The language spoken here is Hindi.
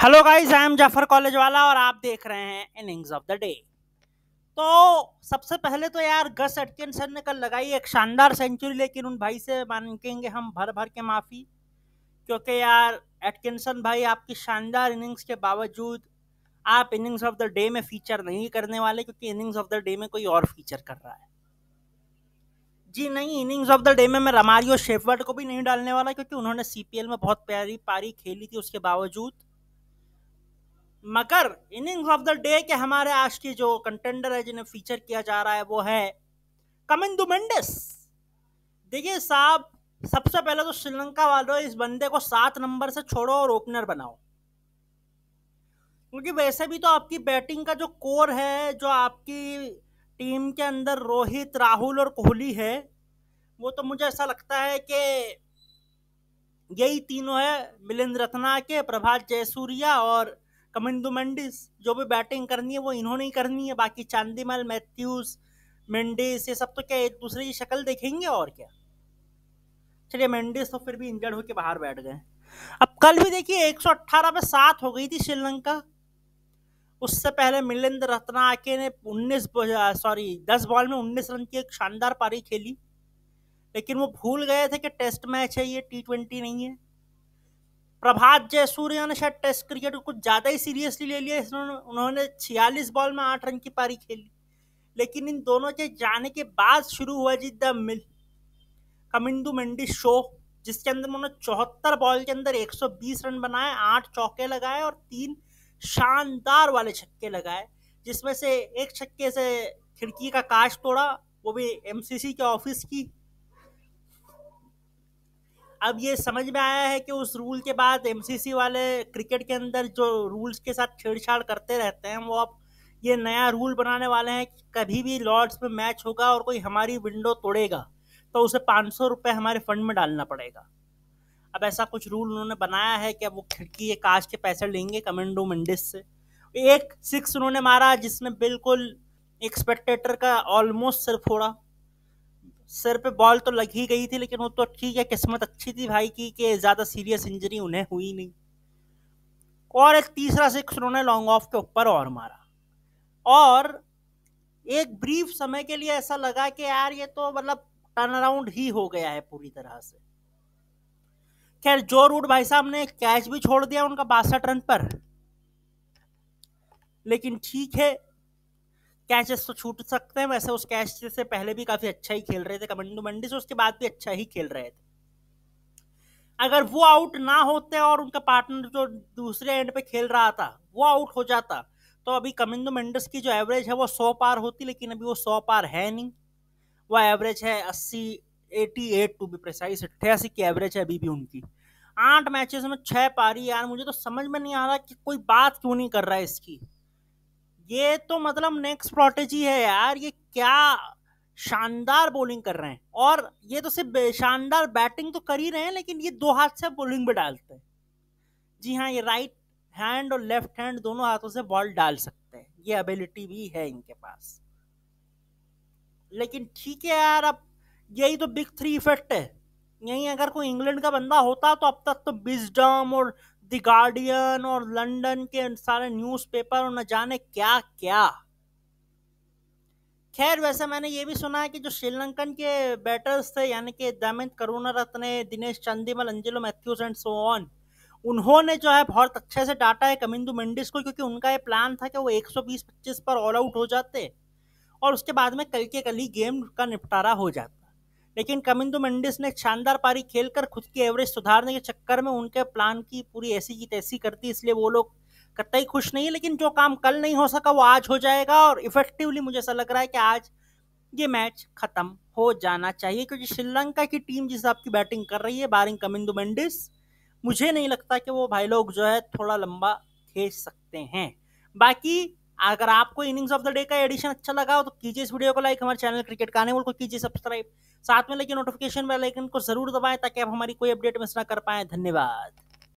Hello guys I am Jafar college वाला और आप देख रहे हैं इनिंग्स ऑफ़ द डे तो सबसे पहले तो यार गस एटकिंसन ने कल लगाई एक शानदार सेंचुरी लेकिन उन भाई से मांगेंगे हम भर भर के माफ़ी, क्योंकि यार एटकिंसन भाई आपकी शानदार इनिंग्स के बावजूद आप इनिंग्स ऑफ़ द डे में फीचर नहीं करने वाले, क्योंकि इनिंग्स ऑफ़ द डे में कोई और फीचर कर रहा है। जी नहीं इनिंग्स ऑफ़ द डे में मैं रमारियो शेफवर्ड को भी नहीं डालने वाला, क्योंकि उन्होंने सीपीएल में बहुत प्यारी पारी खेली थी उसके बावजूद। मगर इनिंग्स ऑफ़ द डे के हमारे आज की जो कंटेंडर है, जिन्हें फीचर किया जा रहा है, वो है कमिंदु मेंडिस। देखिए साहब, सबसे पहले तो श्रीलंका वालों, इस बंदे को सात नंबर से छोड़ो और ओपनर बनाओ। क्योंकि वैसे भी तो आपकी बैटिंग का जो कोर है, जो आपकी टीम के अंदर रोहित, राहुल और कोहली है, वो तो मुझे ऐसा लगता है कि यही तीनों है, मिलिंद रत्ना के, प्रभात जयसूर्या और कमिंदू मेंडिस जो भी बैटिंग करनी है, वो इन्होंने ही करनी है। बाकी चांदीमल, मैथ्यूज, मेंडिस, ये सब तो क्या, एक दूसरे की शक्ल देखेंगे और क्या? चलिए, मेंडिस तो फिर भी इंजर्ड होकर बाहर बैठ गए। अब कल भी देखिए 118 पे सात हो गई थी श्रीलंका। उससे पहले मिलिंद रत्ना आके ने 19 सॉरी 10 बॉल में 19 रन की एक शानदार पारी खेली। लेकिन वो भूल गए थे कि टेस्ट मैच है ये टी ट्वेंटी नहीं है। प्रभात जयसूर्या ने शायद टेस्ट क्रिकेट को कुछ ज़्यादा ही सीरियसली ले लिया। उन्होंने छियालीस बॉल में आठ रन की पारी खेली। लेकिन इन दोनों के जाने के बाद शुरू हुआ जी the mill. Kamindu Mandi show, जिसके अंदर उन्होंने चौहत्तर बॉल के अंदर 120 रन बनाए, आठ चौके लगाए और तीन शानदार वाले छक्के लगाए, जिसमें से एक छक्के से खिड़की का काश तोड़ा, वो भी एमसीसी के ऑफ़िस की। अब ये समझ में आया है कि उस रूल के बाद एमसीसी वाले क्रिकेट के अंदर जो रूल्स के साथ छेड़छाड़ करते रहते हैं, वो अब ये नया रूल बनाने वाले हैं कि कभी भी लॉर्ड्स में मैच होगा और कोई हमारी विंडो तोड़ेगा तो उसे पाँच सौ रुपये हमारे फंड में डालना पड़ेगा। अब ऐसा कुछ रूल उन्होंने बनाया है कि अब वो खिड़की के काश के पैसे लेंगे कमेंडो मंडिस से। एक सिक्स उन्होंने मारा जिसमें बिल्कुल एक स्पेक्टेटर का ऑलमोस्ट सिर्फ़ फोड़ा। सर पे बॉल तो लग ही गई थी, लेकिन वो तो ठीक है, किस्मत अच्छी थी भाई की, कि ज़्यादा सीरियस इंजरी उन्हें हुई नहीं। और एक तीसरा सिक्स उन्होंने लॉन्ग ऑफ़ के ऊपर और मारा। और एक ब्रीफ समय के लिए ऐसा लगा कि यार ये तो मतलब टर्न अराउंड ही हो गया है पूरी तरह से। खैर, जो रूट भाई साहब ने कैच भी छोड़ दिया उनका बासठ रन पर। लेकिन ठीक है कैचेस तो छूट सकते हैं, वैसे उस कैच से पहले भी काफ़ी अच्छा ही खेल रहे थे कमंडू मंडी से उसके बाद भी अच्छा ही खेल रहे थे। अगर वो आउट ना होते और उनका पार्टनर जो दूसरे एंड पे खेल रहा था, वो आउट हो जाता तो अभी कमिंदो मेंडस की जो एवरेज है वो सौ पार होती, लेकिन अभी वो सौ पार है नहीं। वो एवरेज है अस्सी, eighty eight to be precise अट्ठासी की एवरेज है अभी भी उनकी। आठ मैचेस में छह पारी, यार मुझे तो समझ में नहीं आ रहा कि कोई बात क्यों नहीं कर रहा है इसकी। ये तो मतलब नेक्स्ट स्ट्रॉटेजी है यार, ये क्या शानदार बॉलिंग कर रहे हैं। और ये तो सिर्फ़ शानदार बैटिंग तो कर ही रहे हैं, लेकिन ये दो हाथ से बॉलिंग भी डालते हैं। जी हाँ ये राइट हैंड और लेफ़्ट हैंड दोनों हाथों से बॉल डाल सकते हैं। ये एबिलिटी भी है इनके पास। लेकिन ठीक है यार, अब यही तो बिग थ्री इफ़ेक्ट है। यही अगर कोई इंग्लैंड का बंदा होता तो अब तक तो बिजडम और द गार्डियन और लंदन के सारे न्यूज़पेपर और न जाने क्या क्या खैर, वैसे मैंने ये भी सुना है कि जो श्रीलंकन के बैटर्स थे, यानी कि Dimuth Karunaratne Dinesh Chandimal Angelo Mathews and so on उन्होंने जो है बहुत अच्छे से डाटा है कमिंदू मेंडिस को, क्योंकि उनका ये प्लान था कि वो 120-25 पर ऑल आउट हो जाते, और उसके बाद में कल के कल ही गेम का निपटारा हो जाता। लेकिन कमिंदो मेंडिस ने शानदार पारी खेलकर खुद की एवरेज सुधारने के चक्कर में उनके प्लान की पूरी ऐसी की तैसी करती इसलिए वो लोग कतई खुश नहीं है। लेकिन जो काम कल नहीं हो सका, वो आज हो जाएगा और इफेक्टिवली मुझे ऐसा लग रहा है कि आज ये मैच खत्म हो जाना चाहिए, क्योंकि श्रीलंका की टीम जिस आपकी बैटिंग कर रही है बारिंग कमिंदो मेंडिस, मुझे नहीं लगता कि वो भाई लोग जो है थोड़ा लंबा खींच सकते हैं। बाकी अगर आपको इनिंग्स ऑफ़ द डे का एडिशन अच्छा लगा हो तो कीजिए इस वीडियो को लाइक हमारे चैनल क्रिकेट का को कीजिए सब्सक्राइब साथ में लेकिन नोटिफिकेशन बेल आइकन को ज़रूर दबाएँ, ताकि आप हमारी कोई अपडेट मिस ना कर पाए। धन्यवाद।